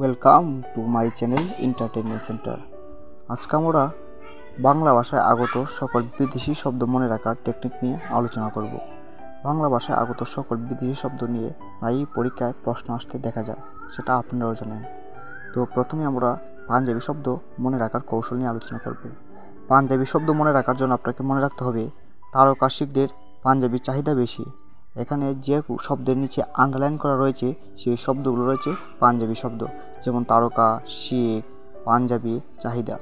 Welcome to my channel entertainment centre আজকে আমরা বাংলা ভাষায় আগত সকল বিদেশি শব্দ মনে রাখার টেকনিক নিয়ে আলোচনা করব। বাংলা ভাষায় আগত সকল বিদেশি শব্দ নিয়ে প্রায়ই পরীক্ষায় প্রশ্ন আসতে দেখা যায়, সেটা আপনারাও জানেন। তো প্রথমে আমরা পাঞ্জাবি শব্দ মনে রাখার কৌশল নিয়ে আলোচনা করব। পাঞ্জাবি শব্দ মনে রাখার জন্য আপনাকে মনে রাখতে হবে, তারকাশিকদের পাঞ্জাবির চাহিদা বেশি। এখানে যে শব্দের নিচে আন্ডারলাইন করা রয়েছে সেই শব্দগুলো রয়েছে পাঞ্জাবি শব্দ, যেমন তারকা শেখ পাঞ্জাবি, চাহিদা।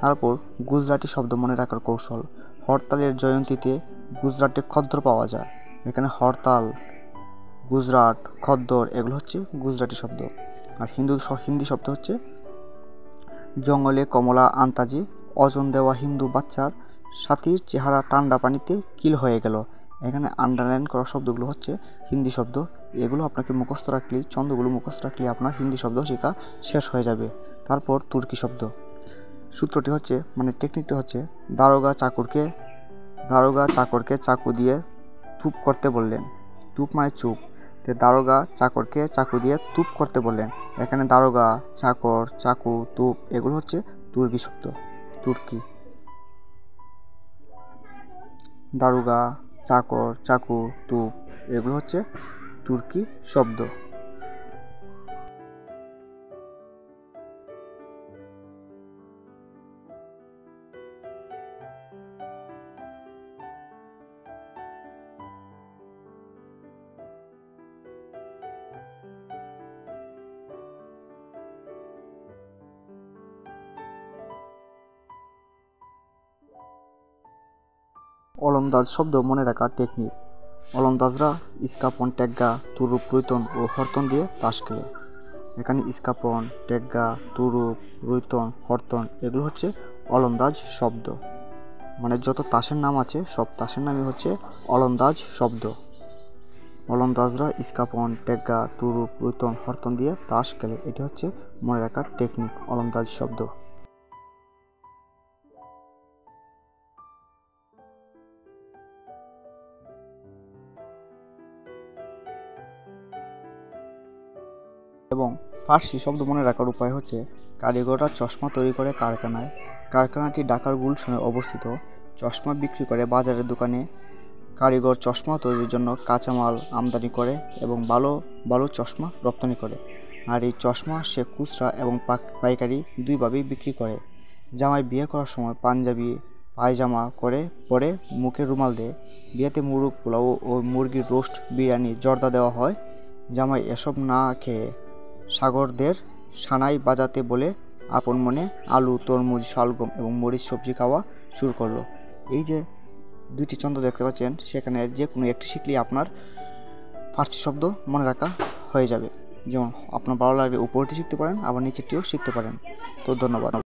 তারপর গুজরাটি শব্দ মনে রাখার কৌশল, হরতালের জয়ন্তীতে গুজরাটে খদ্দর পাওয়া যায়। এখানে হরতাল, গুজরাট, খদ্দর, এগুলো হচ্ছে গুজরাটি শব্দ। আর হিন্দু হিন্দি শব্দ হচ্ছে জঙ্গলে কমলা, আন্তাজি, অজন দেওয়া হিন্দু বাচ্চার সাথীর চেহারা ঠান্ডা পানিতে কিল হয়ে গেল। এখানে আন্ডারলাইন করা শব্দগুলো হচ্ছে হিন্দি শব্দ। এগুলো আপনাকে মুখস্থ রাখলে ছন্দগুলো মুখস্থ রাখলে আপনার হিন্দি শব্দ শেখা শেষ হয়ে যাবে। তারপর তুর্কি শব্দ। সূত্রটি হচ্ছে মানে টেকনিকটি হচ্ছে, দারোগা চাকরকে দারোগা চাকরকে চাকু দিয়ে তুপ করতে বললেন। তুপ মানে চুপ। তো দারোগা চাকরকে চাকু দিয়ে তুপ করতে বললেন। এখানে দারোগা, চাকর, চাকু তুপ এগুলো হচ্ছে তুর্কি শব্দ। তুর্কি। দারোগা চাকর চাকু তুপ এগুলো হচ্ছে তুর্কি শব্দ। অলন্দাজ শব্দ মনে রাখার টেকনিক অলন্দাজরা ইস্কাপন টেগ্গা তুরুপ, রুইতন ও হরতন দিয়ে তাস খেলে। এখানে ইস্কাপন টেগ্গা তুরুপ, রুইতন, হরতন এগুলো হচ্ছে অলন্দাজ শব্দ। মানে যত তাসের নাম আছে, সব তাসের নামই হচ্ছে অলন্দাজ শব্দ। অলন্দাজরা ইস্কাপন টেগ্গা তুরুপ, রুইতন, হরতন দিয়ে তাস খেলে। এটি হচ্ছে মনে রাখার টেকনিক অলন্দাজ শব্দ। এবং ফার্সি শব্দ মনে রাখার উপায় হচ্ছে কারিগররা চশমা তৈরি করে কারখানায়। কারখানাটি ঢাকার গুলশানে অবস্থিত। চশমা বিক্রি করে বাজারের দোকানে কারিগর চশমা তৈরির জন্য কাঁচামাল আমদানি করে এবং ভালো ভালো চশমা রপ্তানি করে। আর এই চশমা, সে খুচরা এবং পাইকারি দুইভাবেই বিক্রি করে। জামাই বিয়ে করার সময় পাঞ্জাবি, পায়জামা করে, পরে মুখে রুমাল দেয়। বিয়েতে মুরগ পোলাও ও মুরগির রোস্ট, বিরিয়ানি, জর্দা দেওয়া হয়। জামাই এসব না খেয়ে সাগরদের সানাই বাজাতে বলে আপন মনে আলু, তরমুজ, শালগম এবং মরিচ সবজি খাওয়া শুরু করল। এই যে দুইটি ছন্দ দেখতে পাচ্ছেন, সেখানে যে কোনো একটি শিখলে আপনার ফার্সি শব্দ মনে রাখা হয়ে যাবে। যেমন, আপনার ভালো লাগলে উপরটি শিখতে পারেন, আবার নিচেরটিও শিখতে পারেন। তো ধন্যবাদ।